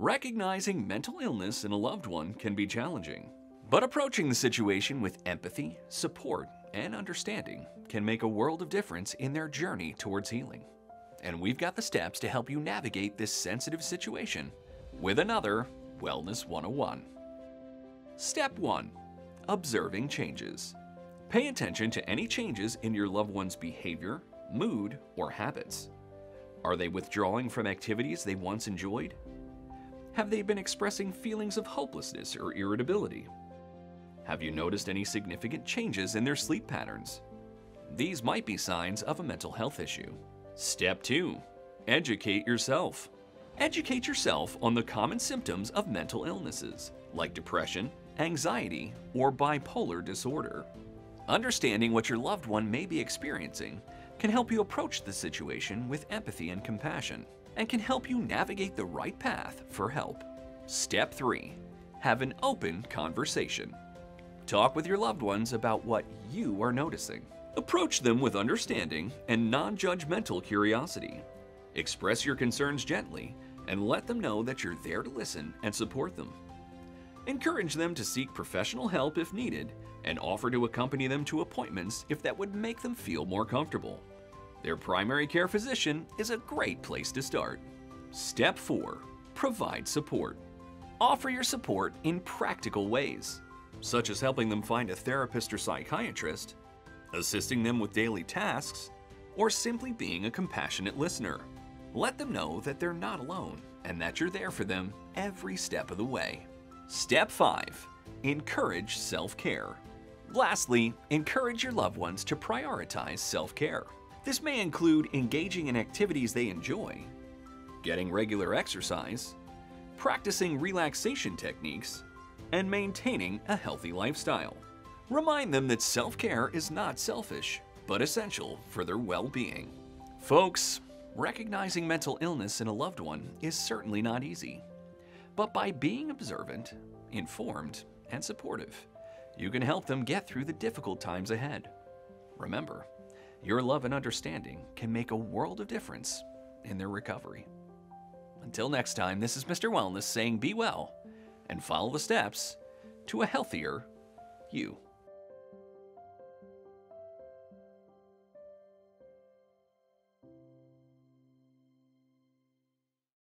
Recognizing mental illness in a loved one can be challenging, but approaching the situation with empathy, support, and understanding can make a world of difference in their journey towards healing. And we've got the steps to help you navigate this sensitive situation with another Wellness 101. Step 1 Observing changes. Pay attention to any changes in your loved one's behavior, mood, or habits. Are they withdrawing from activities they once enjoyed? Have they been expressing feelings of hopelessness or irritability? Have you noticed any significant changes in their sleep patterns? These might be signs of a mental health issue. Step 2. Educate yourself. Educate yourself on the common symptoms of mental illnesses, like depression, anxiety, or bipolar disorder. Understanding what your loved one may be experiencing can help you approach the situation with empathy and compassion, and can help you navigate the right path for help. Step 3. Have an open conversation. Talk with your loved ones about what you are noticing. Approach them with understanding and non judgmental curiosity. Express your concerns gently and let them know that you're there to listen and support them. Encourage them to seek professional help if needed and offer to accompany them to appointments if that would make them feel more comfortable. Their primary care physician is a great place to start. Step 4 Provide support. Offer your support in practical ways, such as helping them find a therapist or psychiatrist, assisting them with daily tasks, or simply being a compassionate listener. Let them know that they're not alone and that you're there for them every step of the way. Step 5 Encourage self care. Lastly, encourage your loved ones to prioritize self care. This may include engaging in activities they enjoy, getting regular exercise, practicing relaxation techniques, and maintaining a healthy lifestyle. Remind them that self care is not selfish, but essential for their well being. Folks, recognizing mental illness in a loved one is certainly not easy. But by being observant, informed, and supportive, you can help them get through the difficult times ahead. Remember, your love and understanding can make a world of difference in their recovery. Until next time, this is Mr. Wellness saying be well and follow the steps to a healthier you.